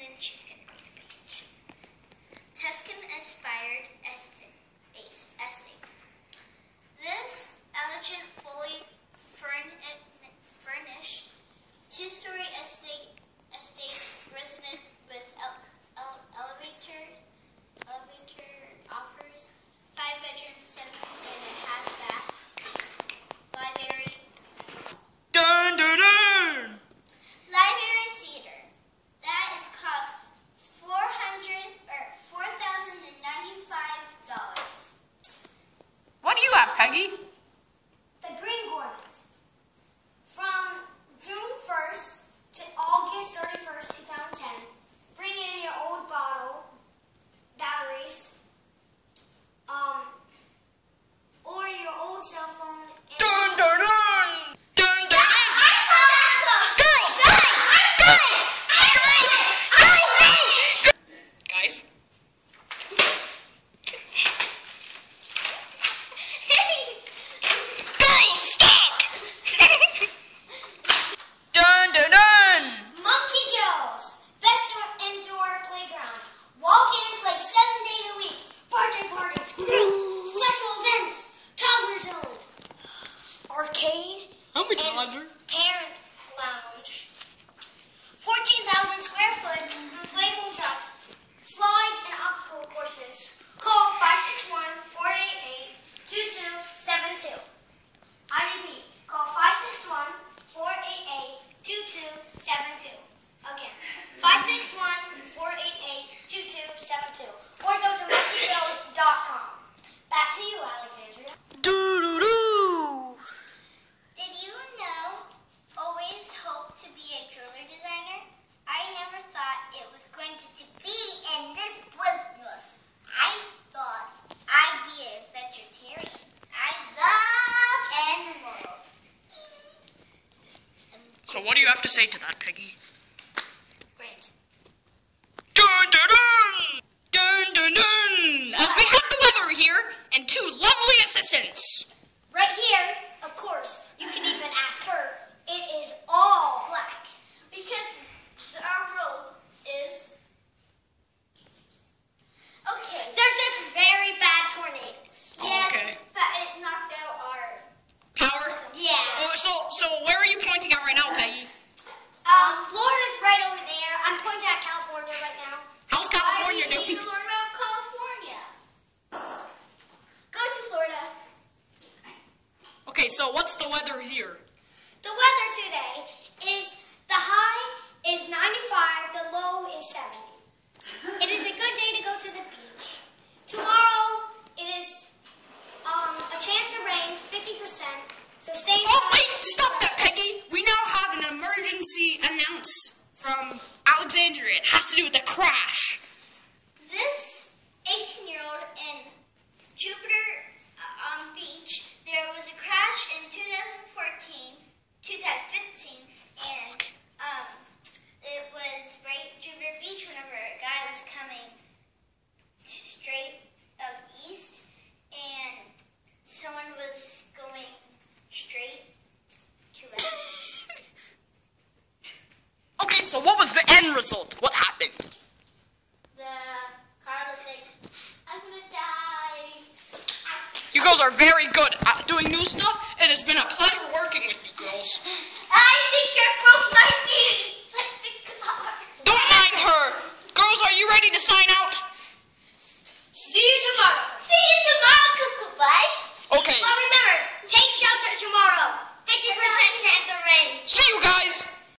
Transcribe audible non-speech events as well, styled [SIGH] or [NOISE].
Thank you. حاجي arcade. I'm a dodger. Have to say to that, Peggy? Great. Dun dun dun! Dun dun dun! As we have the weather here and two lovely assistants. Right here, of course, you can even ask her. It is all black. Because our road is okay. There's this very bad tornado. Yes, Okay. but it knocked out our. Power? Yeah. Oh, so so where are you pointing at right now, Peggy? Um, Florida's right over there. I'm pointing at California right now. How's California you need doing? to learn about California? Go to Florida. Okay, so what's the weather here? The weather today is the high is 95, the low is 70. It is a good day to go to the beach. Tomorrow it is um, a chance of rain, 50%. So stay inside. Oh wait, stop that, Peggy. We now have an emergency announce from Alexandria. It has to do with the crash. This 18-year-old in Jupiter uh, um, Beach, there was a crash in 2014, 2015, and um, it was right Jupiter Beach whenever a guy was coming straight of east, and someone was going straight to west. Okay, so what was the end result? What happened? the car looked like, I'm gonna die. You girls are very good at doing new stuff. It has been a pleasure working with you girls. I think I broke my knee. [LAUGHS] Like the car. Don't mind her. Girls, are you ready to sign